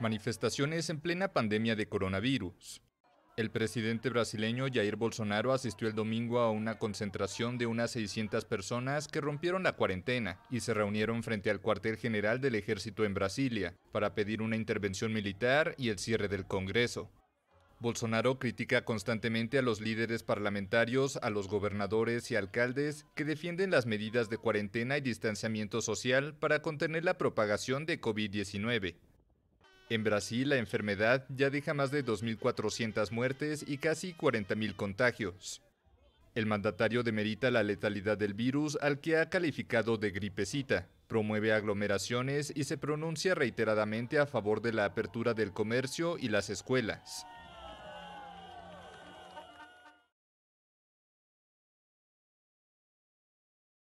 Manifestaciones en plena pandemia de coronavirus. El presidente brasileño Jair Bolsonaro asistió el domingo a una concentración de unas 600 personas que rompieron la cuarentena y se reunieron frente al cuartel general del ejército en Brasilia para pedir una intervención militar y el cierre del Congreso. Bolsonaro critica constantemente a los líderes parlamentarios, a los gobernadores y alcaldes que defienden las medidas de cuarentena y distanciamiento social para contener la propagación de COVID-19. En Brasil, la enfermedad ya deja más de 2.400 muertes y casi 40.000 contagios. El mandatario demerita la letalidad del virus al que ha calificado de gripecita, promueve aglomeraciones y se pronuncia reiteradamente a favor de la apertura del comercio y las escuelas.